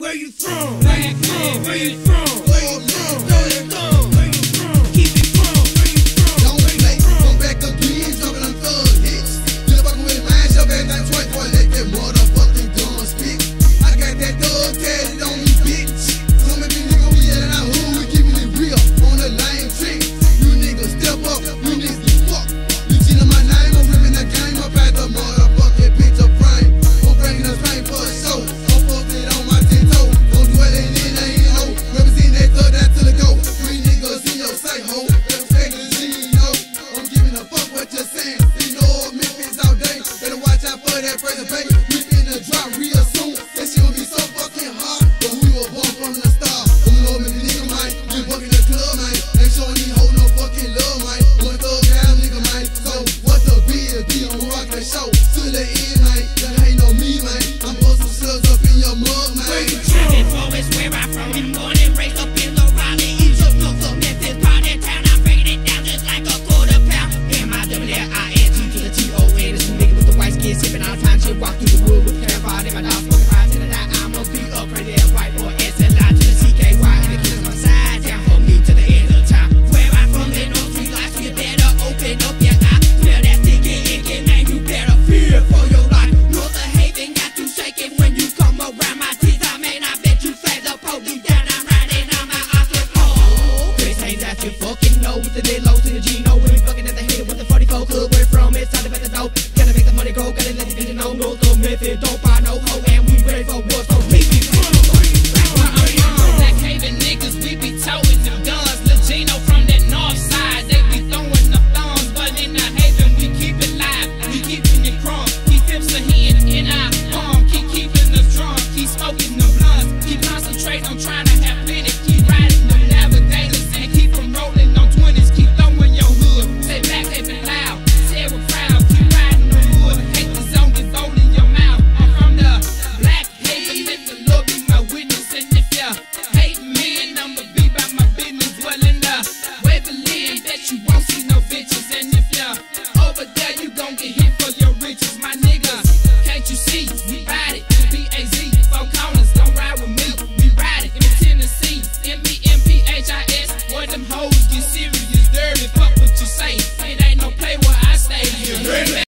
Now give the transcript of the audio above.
Where you from? Where you from? Where you from? tight, ho. I'm giving a fuck what you're saying. See no Memphis all day. Better watch out for that present pay. Fucking know with the dead low to the G, when he fucking at the head with the 44 club where from? It's time to bet the dope. Gotta make the money grow, gotta let the vision know, no thumb, nothing, don't buy no hoe, and we ready for war, so keep it from Black Haven niggas, we be toting them guns, Lil Gino from that north they be throwing the thumbs, but in the haven we keep it live, we keeping it crumbs, he dips a hand in our palm, keep keeping the drum, keep smoking the blunts, keep concentrating on trying to have plenty, keep riding. your riches, my niggas.